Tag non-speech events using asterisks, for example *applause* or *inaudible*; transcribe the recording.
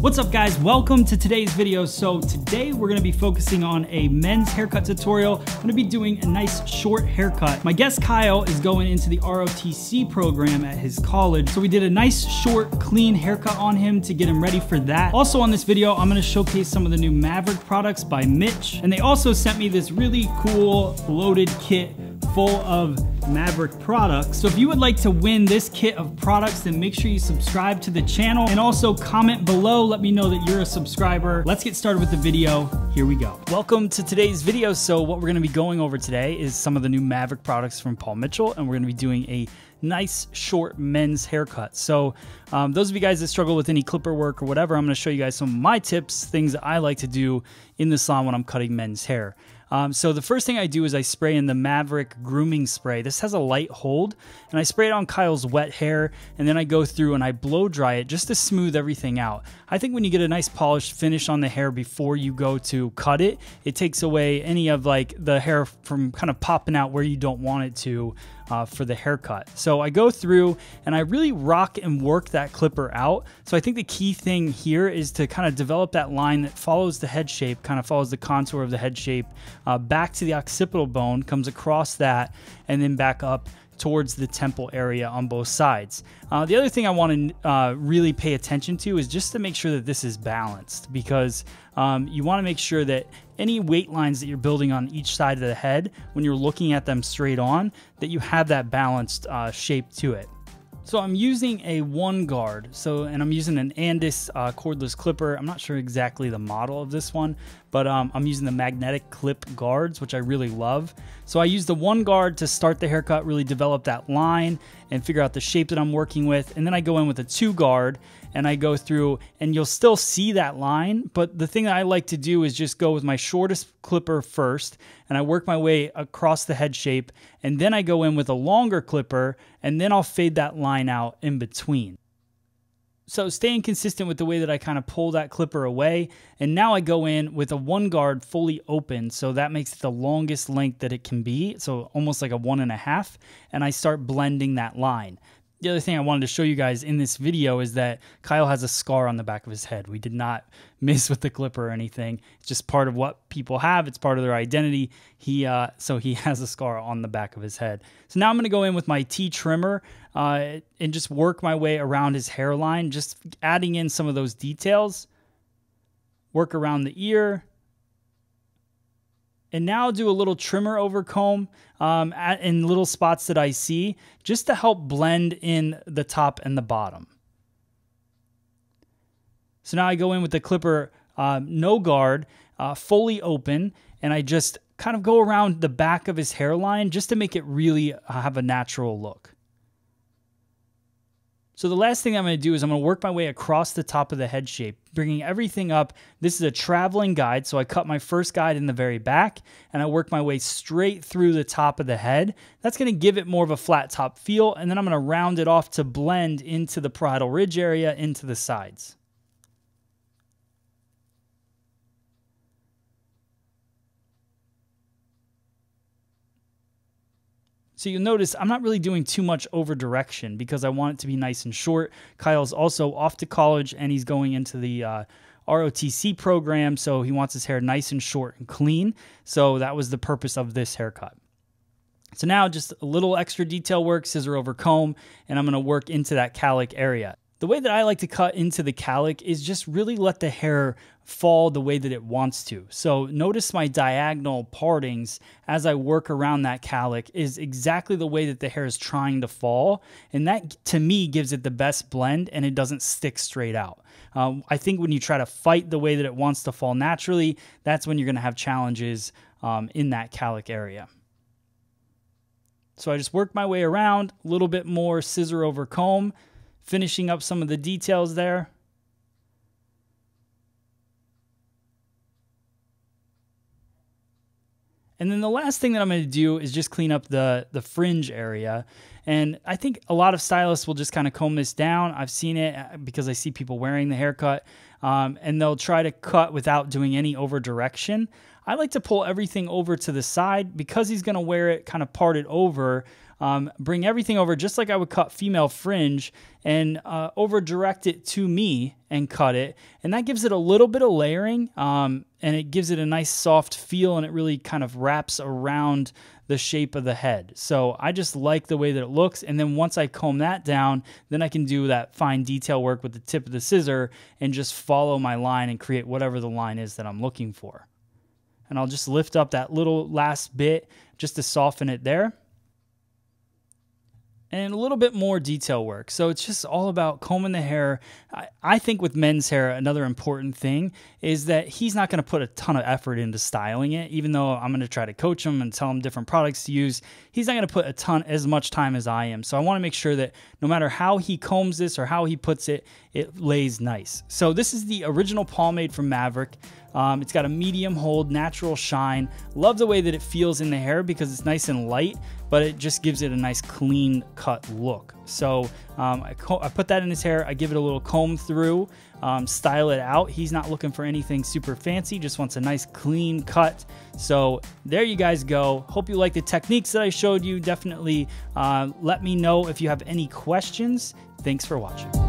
What's up guys, welcome to today's video. So today we're gonna be focusing on a men's haircut tutorial. I'm gonna be doing a nice short haircut. My guest Kyle is going into the ROTC program at his college. So we did a nice short clean haircut on him to get him ready for that. Also on this video, I'm gonna showcase some of the new Maverick products by Mitch. And they also sent me this really cool loaded kit full of Maverick products. So if you would like to win this kit of products, then make sure you subscribe to the channel and also comment below. Let me know that you're a subscriber. Let's get started with the video. Here we go. Welcome to today's video. So what we're gonna be going over today is some of the new Maverick products from Paul Mitchell, and we're gonna be doing a nice short men's haircut. So um, those of you guys that struggle with any clipper work or whatever, I'm gonna show you guys some of my tips, things that I like to do in the salon when I'm cutting men's hair. Um, so the first thing I do is I spray in the Maverick grooming spray. This has a light hold and I spray it on Kyle's wet hair and then I go through and I blow dry it just to smooth everything out. I think when you get a nice polished finish on the hair before you go to cut it, it takes away any of like the hair from kind of popping out where you don't want it to uh, for the haircut. So I go through and I really rock and work that clipper out. So I think the key thing here is to kind of develop that line that follows the head shape, kind of follows the contour of the head shape uh, back to the occipital bone, comes across that, and then back up towards the temple area on both sides. Uh, the other thing I want to uh, really pay attention to is just to make sure that this is balanced because um, you want to make sure that any weight lines that you're building on each side of the head, when you're looking at them straight on, that you have that balanced uh, shape to it. So I'm using a one guard. So, and I'm using an Andis uh, cordless clipper. I'm not sure exactly the model of this one, but um, I'm using the magnetic clip guards, which I really love. So I use the one guard to start the haircut, really develop that line and figure out the shape that I'm working with. And then I go in with a two guard and I go through and you'll still see that line. But the thing that I like to do is just go with my shortest clipper first and I work my way across the head shape. And then I go in with a longer clipper and then I'll fade that line out in between. So staying consistent with the way that I kind of pull that clipper away. And now I go in with a one guard fully open. So that makes it the longest length that it can be. So almost like a one and a half. And I start blending that line the other thing I wanted to show you guys in this video is that Kyle has a scar on the back of his head. We did not *laughs* miss with the clipper or anything. It's just part of what people have. It's part of their identity. He uh, so he *laughs* has a scar on the back of his head. So now I'm going to go in with my T trimmer uh, and just work my way around his hairline, just adding in some of those details. Work around the ear, and now do a little trimmer over comb um, at, in little spots that I see just to help blend in the top and the bottom. So now I go in with the clipper uh, no guard, uh, fully open, and I just kind of go around the back of his hairline just to make it really have a natural look. So the last thing I'm going to do is I'm going to work my way across the top of the head shape, bringing everything up. This is a traveling guide, so I cut my first guide in the very back, and I work my way straight through the top of the head. That's going to give it more of a flat top feel, and then I'm going to round it off to blend into the parietal ridge area into the sides. So you'll notice I'm not really doing too much over direction because I want it to be nice and short. Kyle's also off to college and he's going into the uh, ROTC program, so he wants his hair nice and short and clean. So that was the purpose of this haircut. So now just a little extra detail work, scissor over comb, and I'm going to work into that cowlick area. The way that I like to cut into the cowlick is just really let the hair fall the way that it wants to. So notice my diagonal partings as I work around that cowlick is exactly the way that the hair is trying to fall. And that to me gives it the best blend and it doesn't stick straight out. Um, I think when you try to fight the way that it wants to fall naturally, that's when you're going to have challenges um, in that cowlick area. So I just work my way around, a little bit more scissor over comb, finishing up some of the details there. And then the last thing that I'm going to do is just clean up the, the fringe area. And I think a lot of stylists will just kind of comb this down. I've seen it uh, because I see people wearing the haircut um, and they'll try to cut without doing any over direction. I like to pull everything over to the side because he's going to wear it kind of parted over. Um, bring everything over just like I would cut female fringe and uh, over direct it to me and cut it. And that gives it a little bit of layering um, and it gives it a nice soft feel and it really kind of wraps around the shape of the head. So I just like the way that it looks. And then once I comb that down, then I can do that fine detail work with the tip of the scissor and just follow my line and create whatever the line is that I'm looking for. And I'll just lift up that little last bit just to soften it there and a little bit more detail work. So it's just all about combing the hair. I, I think with men's hair, another important thing is that he's not going to put a ton of effort into styling it, even though I'm going to try to coach him and tell him different products to use. He's not going to put a ton, as much time as I am. So I want to make sure that no matter how he combs this or how he puts it, it lays nice. So this is the original pomade from Maverick. Um, it's got a medium hold, natural shine. Love the way that it feels in the hair because it's nice and light, but it just gives it a nice clean cut look. So um, I, I, put that in his hair. I give it a little comb through, um, style it out. He's not looking for anything super fancy, just wants a nice clean cut. So there you guys go. Hope you like the techniques that I showed you. Definitely uh, let me know if you have any questions. Thanks for watching.